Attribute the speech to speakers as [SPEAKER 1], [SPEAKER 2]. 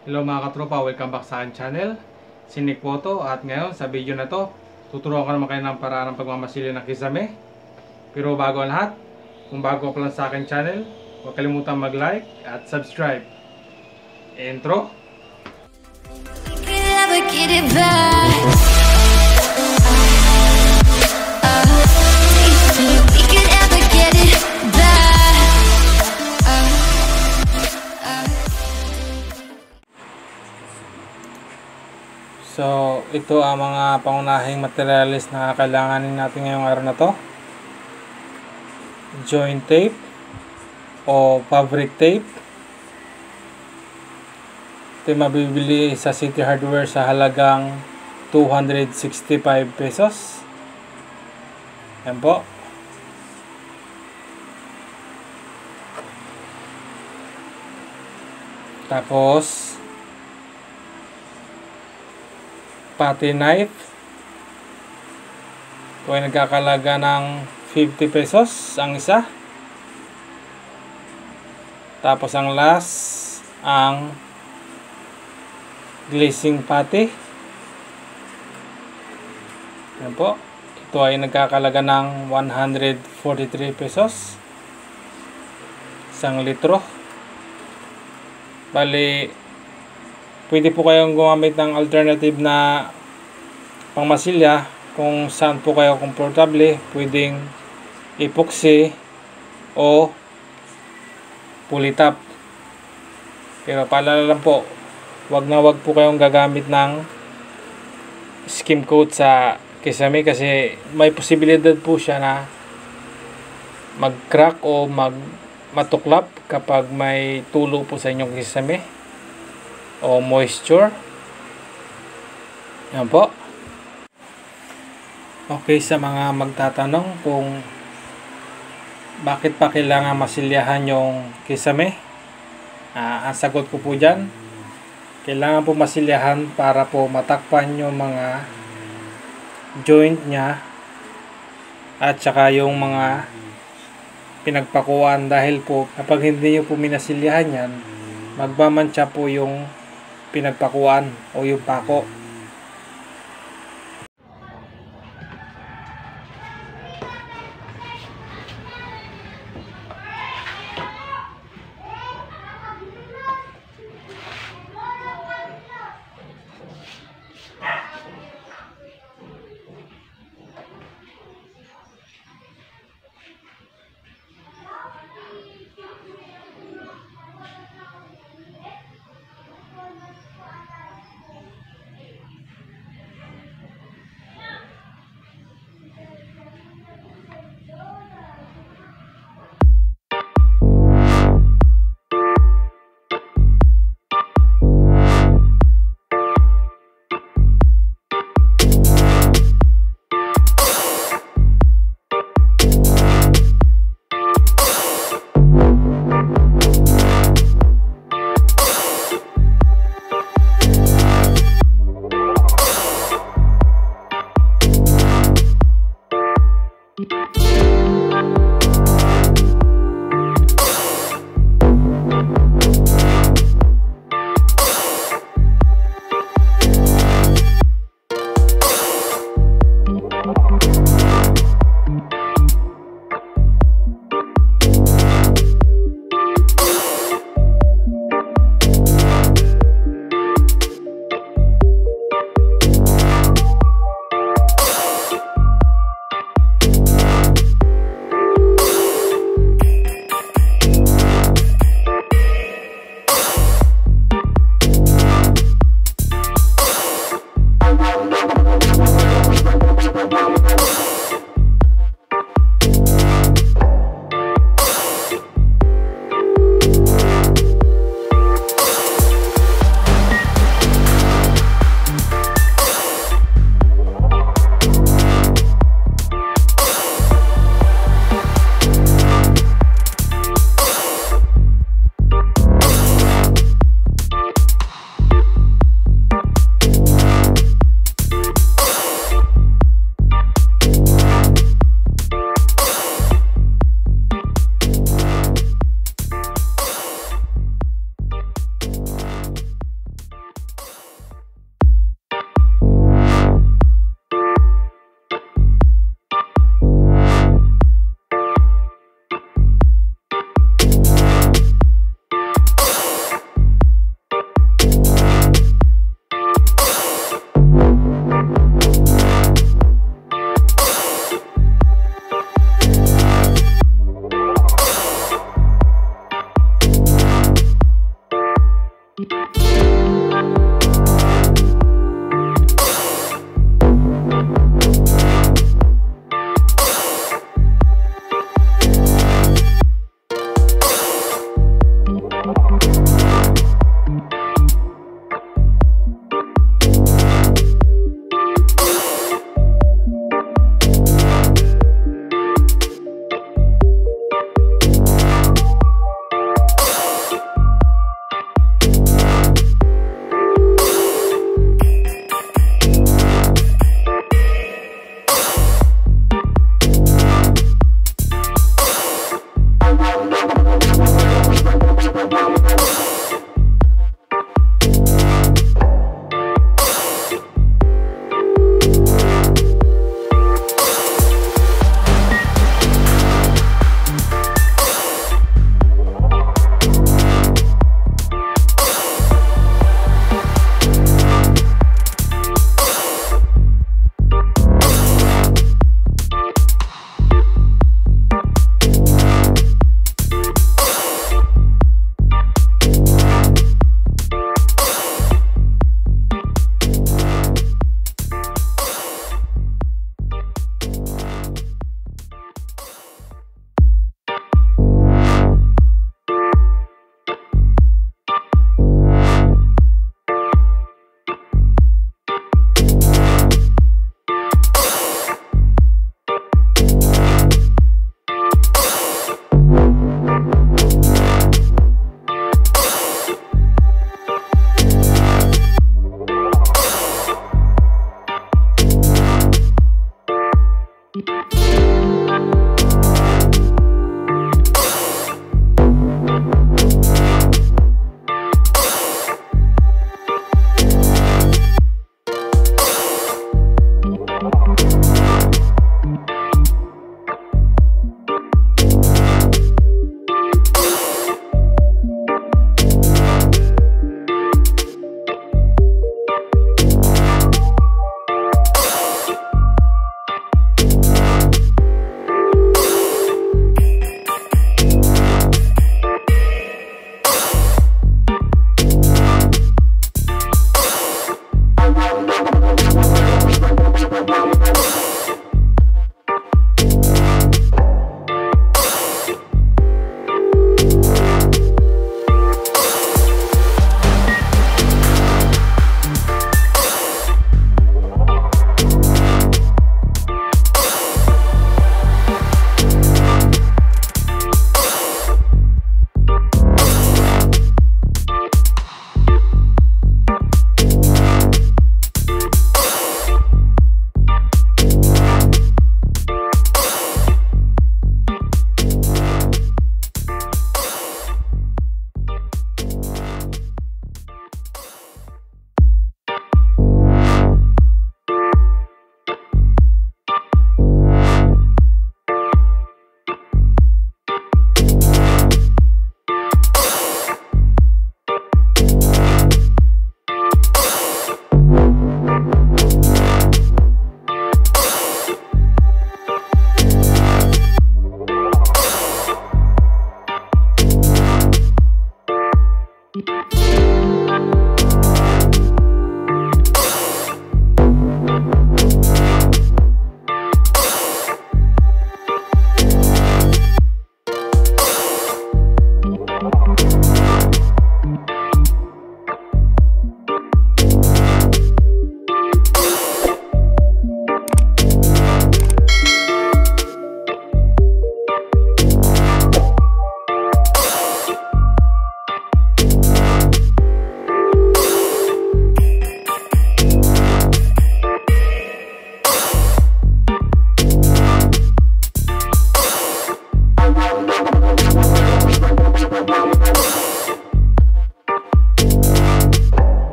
[SPEAKER 1] Hello mga katropa, welcome back sa akin channel. Si Nick Poto at ngayon sa video na to, tuturuan ko naman kayo ng paraan ng pagmamasili ng kisame. Pero bago ang lahat, kung bago pa lang sa akin channel, huwag kalimutan mag-like at subscribe. Intro!
[SPEAKER 2] We
[SPEAKER 1] So, ito ang mga pangunahing materialis na kailanganin natin ngayong araw na to. Joint tape o fabric tape. Ito mabibili sa City Hardware sa halagang 265 pesos. Yan po. Tapos, pati knife. Ito ay nagkakalaga ng 50 pesos ang isa. Tapos ang last, ang glazing pati. Yan po. Ito ay nagkakalaga ng 143 pesos. Isang litro. Bali, pwede po kayong gumamit ng alternative na pangmasilya kung saan po kayo komportable. Pwedeng epoxy o pulitap pero paalala lang po wag na wag po kayong gagamit ng skim coat sa kisame kasi may posibilidad po siya na mag crack o mag matuklap kapag may tulo po sa inyong kisame o moisture. Yan po. Okay, sa mga magtatanong kung bakit pa kailangan masilyahan yung kisame, ah, ang sagot ko po dyan, kailangan po masilyahan para po matakpan yung mga joint niya at saka yung mga pinagpakuan dahil po kapag hindi nyo po minasilyahan yan, magmamantsa po yung pinagpakuan o yung pako.